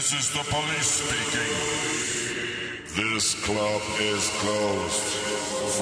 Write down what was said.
This is the police speaking. This club is closed.